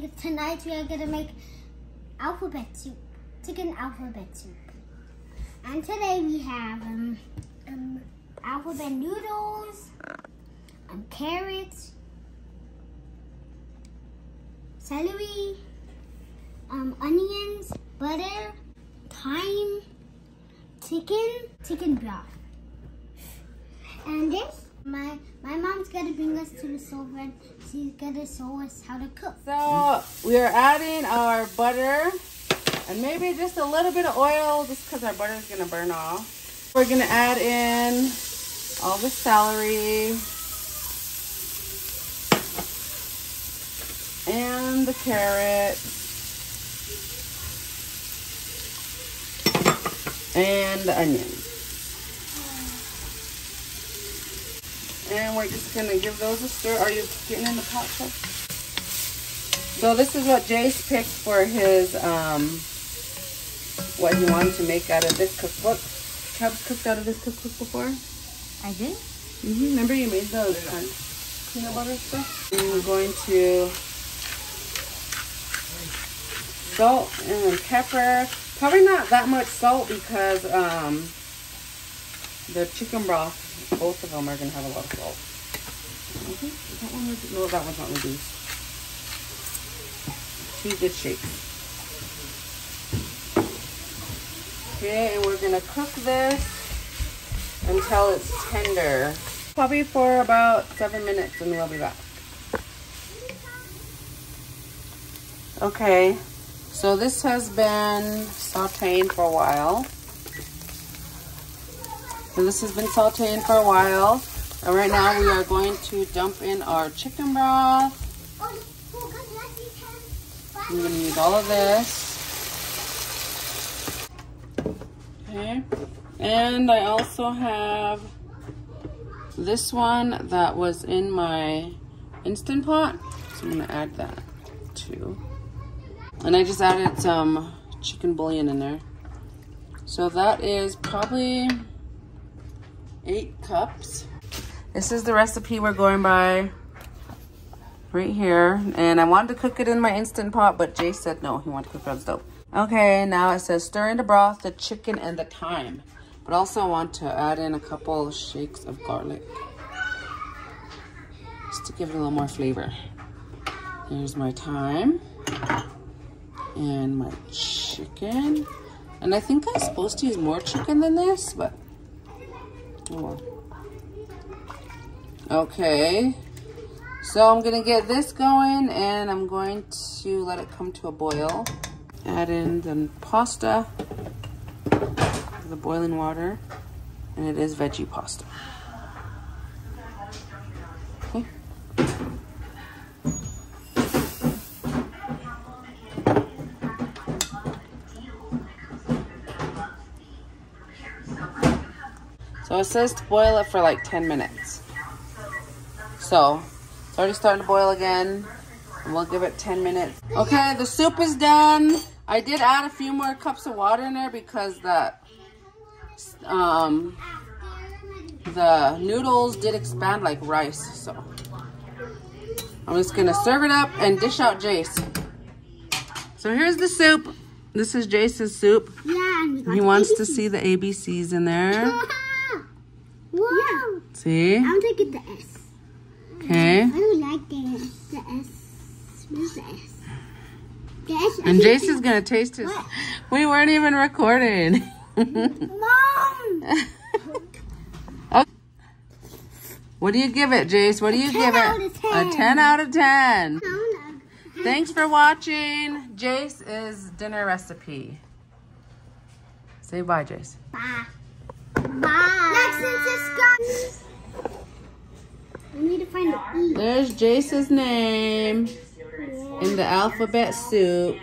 tonight we are gonna make alphabet soup, chicken alphabet soup. And today we have um, um alphabet noodles, um, carrots, celery, um, onions, butter, thyme, chicken, chicken broth. And this, my my mom's gonna bring us to the stove and she's gonna show us how to cook. So we are adding our butter and maybe just a little bit of oil just because our butter is gonna burn off. We're gonna add in all the celery and the carrot and the onions. And we're just gonna give those a stir. Are you getting in the pot, Chuck? So this is what Jace picked for his, um, what he wanted to make out of this cookbook. Have you cooked out of this cookbook before? I did? Mm -hmm. Remember you made those um, peanut butter stuff? And we're going to salt and pepper. Probably not that much salt because um, the chicken broth, both of them are going to have a lot of salt. Okay. That one no, that one's not reduced. Two good shakes. Okay, and we're going to cook this until it's tender. Probably for about seven minutes and we'll be back. Okay, so this has been sauteing for a while. So this has been sauteing for a while. And right now we are going to dump in our chicken broth. I'm to use all of this. Okay. And I also have this one that was in my Instant Pot. So I'm to add that too. And I just added some chicken bouillon in there. So that is probably eight cups. This is the recipe we're going by right here. And I wanted to cook it in my Instant Pot, but Jay said no, he wanted to cook it on the stove. Okay, now it says stir in the broth, the chicken, and the thyme. But also I want to add in a couple shakes of garlic. Just to give it a little more flavor. Here's my thyme and my chicken. And I think I'm supposed to use more chicken than this, but well. Okay, so I'm gonna get this going and I'm going to let it come to a boil. Add in the pasta, the boiling water, and it is veggie pasta. So it says to boil it for like 10 minutes. So it's already starting to boil again. And we'll give it 10 minutes. Okay, the soup is done. I did add a few more cups of water in there because the um, the noodles did expand like rice. So I'm just gonna serve it up and dish out Jace. So here's the soup. This is Jace's soup. Yeah. He wants to see the ABCs in there. See? I'm gonna get the S. Okay. I don't like the S. The S. Where's the S? The S. And Jace's gonna taste it. We weren't even recording. Mom! okay. What do you give it, Jace? What do you 10 give it? A 10 out of 10. Thanks for watching. Jace is dinner recipe. Say bye, Jace. Bye. Bye. There's Jace's name in the alphabet soup.